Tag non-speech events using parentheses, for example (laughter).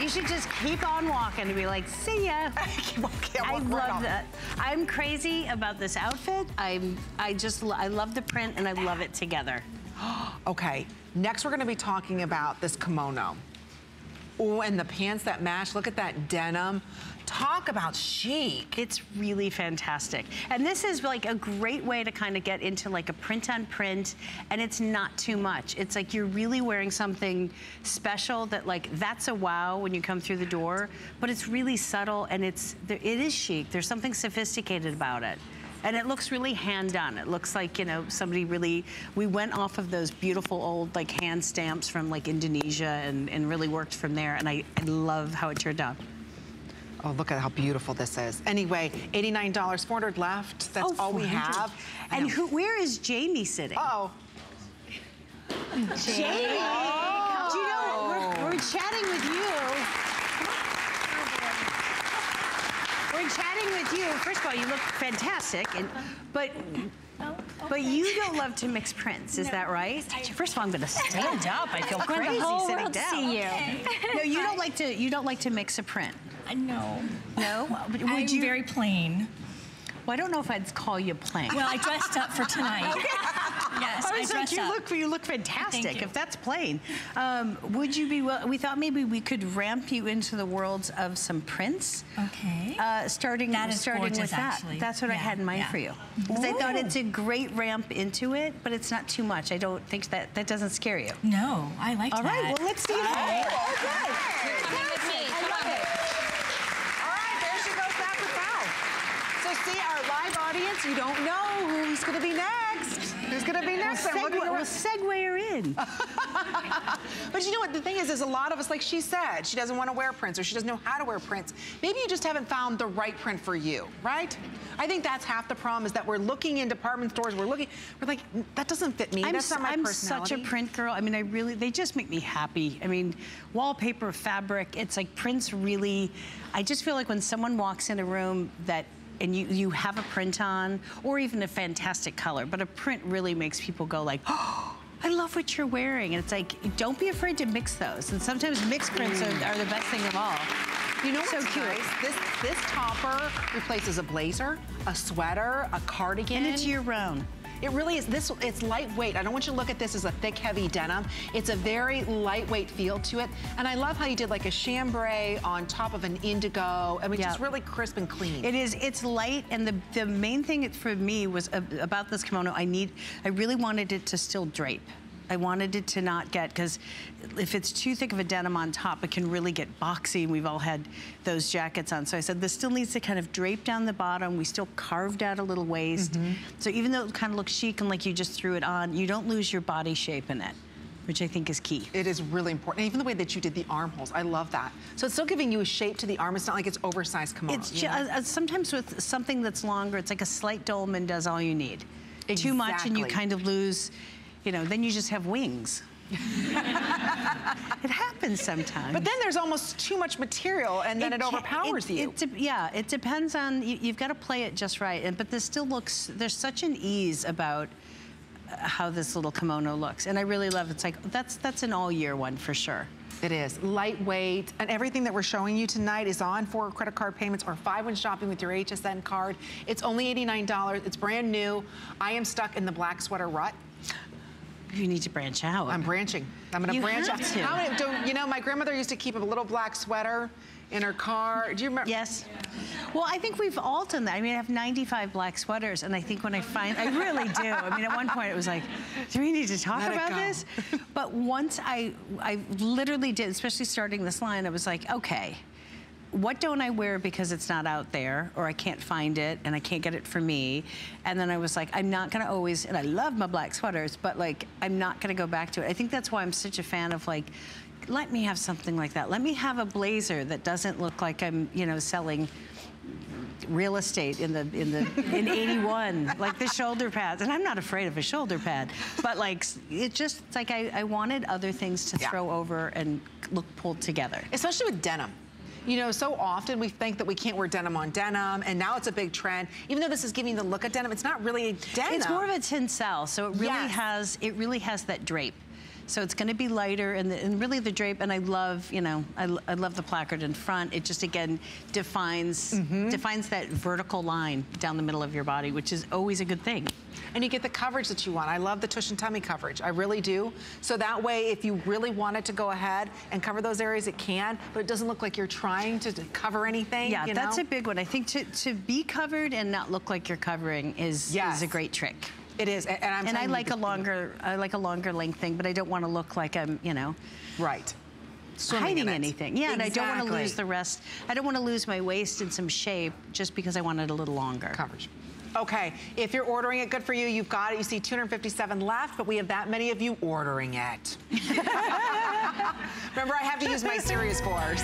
You should just keep on walking and be like, see ya. (laughs) keep walking, I walk love off. that. I'm crazy about this outfit. I'm, I just, I love the print and I love it together. (gasps) Okay, next we're gonna be talking about this kimono. Oh, and the pants that match. Look at that denim. Talk about chic. It's really fantastic. And this is like a great way to kind of get into like a print on print and it's not too much. It's like you're really wearing something special that like that's a wow when you come through the door, but it's really subtle and it's it is chic. There's something sophisticated about it. And it looks really hand done. It looks like, you know, somebody really, we went off of those beautiful old like hand stamps from like Indonesia and, and really worked from there. And I, I love how it turned out. Oh, look at how beautiful this is. Anyway, $89, 400 left. That's Oh, all we have. And who, where is Jamie sitting? Uh-oh. Jamie, oh. do you know, we're, we're chatting with you. We're chatting with you. First of all, you look fantastic, and but but you don't love to mix prints, is that right? First of all, I'm going to stand up. I feel I want the crazy whole sitting world down. see you. No, you don't like to. You don't like to mix a print. Uh, I know. No, would I'm you? very plain. well, I don't know if I'd call you plain. Well, I dressed up for tonight. (laughs) Yes, I I, was like, you up. look, you look fantastic. You. If that's plain, um, would you be? Well, we thought maybe we could ramp you into the worlds of some prints. Okay. Uh, starting, That starting with that. actually. That's what I had in mind yeah. for you. Because I thought it's a great ramp into it, but it's not too much. I don't think that that doesn't scare you. no, I like All that. right, well let's see that. All right, there she goes back with Val. So see, our live audience, you don't know who's gonna be next. Who's gonna be next? I'm Segue, we'll segue her in. (laughs) But you know what, the thing is, is a lot of us, like she said, she doesn't want to wear prints or she doesn't know how to wear prints. Maybe you just haven't found the right print for you, right? I think that's half the problem is that we're looking in department stores, we're looking, we're like, that doesn't fit me, I'm, that's not my I'm such a print girl. I mean, I really, they just make me happy. I mean, wallpaper, fabric, it's like prints really, I just feel like when someone walks in a room that, and you, you have a print on, or even a fantastic color, but a print really makes people go like, oh, I love what you're wearing. And it's like, don't be afraid to mix those. And sometimes mixed prints are, are the best thing of all. You know So what's cute. nice? This, this topper replaces a blazer, a sweater, a cardigan. And it's year round. It really is. This it's lightweight. I don't want you to look at this as a thick, heavy denim. It's a very lightweight feel to it. And I love how you did like a chambray on top of an indigo. I mean, Yeah. just really crisp and clean. It is, it's light, and the, the main thing for me was about this kimono, I need, I really wanted it to still drape. I wanted it to not get, because if it's too thick of a denim on top, it can really get boxy, and we've all had those jackets on. So I said, this still needs to kind of drape down the bottom. We still carved out a little waist. So even though it kind of looks chic and like you just threw it on, you don't lose your body shape in it, which I think is key. It is really important. Even the way that you did the armholes, I love that. So it's still giving you a shape to the arm. It's not like it's oversized kimono. It's you ju- know? uh, uh, sometimes with something that's longer, it's like a slight dolman does all you need. Too much and you kind of lose, you know, then you just have wings. (laughs) it happens sometimes. But then there's almost too much material and then it, ca- overpowers it- you. it yeah, it depends on, you, you've got to play it just right. And, but this still looks, there's such an ease about uh, how this little kimono looks. And I really love it. It's like, that's, that's an all year one four sure. It is lightweight, and everything that we're showing you tonight is on for credit card payments or five when shopping with your HSN card. It's only $89. It's brand new. I am stuck in the black sweater rut. You need to branch out. I'm branching. I'm gonna You branch have out. to. How many- do- you know, my grandmother used to keep a little black sweater in her car. Do you remember? Yes. Well, I think we've all done that. I mean, I have 95 black sweaters, and I think when I find, I really do. I mean, at one point it was like, do we need to talk Let about this? But once I, I literally did, especially starting this line, I was like, okay, what don't I wear because it's not out there or I can't find it and I can't get it for me? And then I was like, I'm not gonna always, and I love my black sweaters, but like, I'm not gonna go back to it. I think that's why I'm such a fan of like, let me have something like that. Let me have a blazer that doesn't look like I'm, you know, selling real estate in the in the in 81 (laughs) like the shoulder pads and i'm not afraid of a shoulder pad but like it just like i, I wanted other things to Yeah. throw over and look pulled together Especially with denim. You know, so often we think that we can't wear denim on denim, and now it's a big trend. Even though this is giving the look of denim, it's not really denim. It's more of a Tencel, so it really Yes. has it really has that drape. So it's going to be lighter, and, the, and really the drape. And I love, you know, I, I love the placard in front. It just again defines Mm-hmm. defines that vertical line down the middle of your body, which is always a good thing. And you get the coverage that you want. I love the tush and tummy coverage. I really do. So that way, if you really wanted to go ahead and cover those areas, it can, but it doesn't look like you're trying to cover anything. Yeah, that's know? a big one. I think to, to be covered and not look like you're covering is Yes. is a great trick. It is, and I'm And I like a longer I like a longer length thing, but I don't want to look like I'm, you know, right. Swimming hiding anything. Yeah, and I don't want to lose the rest. I don't want to lose my waist and some shape just because I want it a little longer. coverage. Okay, if you're ordering it, good for you. You've got it. You see 257 left, but we have that many of you ordering it. (laughs) Remember, I have to use my serious force.